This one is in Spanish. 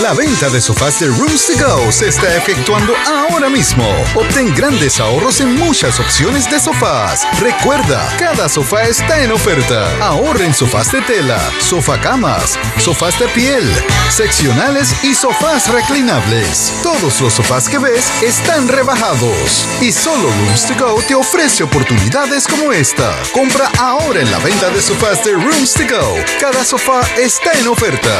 La venta de sofás de Rooms to Go se está efectuando ahora mismo. Obtén grandes ahorros en muchas opciones de sofás. Recuerda, cada sofá está en oferta. Ahorra en sofás de tela, sofacamas, sofás de piel, seccionales y sofás reclinables. Todos los sofás que ves están rebajados. Y solo Rooms to Go te ofrece oportunidades como esta. Compra ahora en la venta de sofás de Rooms to Go. Cada sofá está en oferta.